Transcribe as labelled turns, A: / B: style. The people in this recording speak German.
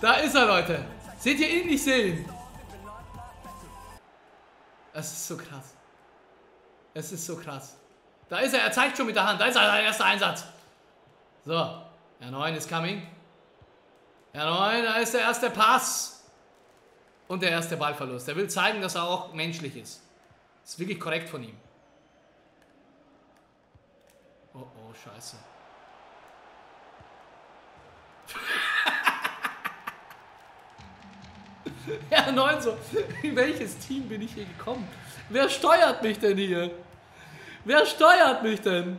A: Da ist er, Leute. Seht ihr ihn nicht sehen? Es ist so krass. Es ist so krass. Da ist er, er zeigt schon mit der Hand. Da ist er, der erste Einsatz. So, R9 ist coming. R9, da ist der erste Pass. Und der erste Ballverlust. Er will zeigen, dass er auch menschlich ist. Das ist wirklich korrekt von ihm. Oh, oh, scheiße. ja, 9 so. In welches Team bin ich hier gekommen? Wer steuert mich denn hier? Wer steuert mich denn?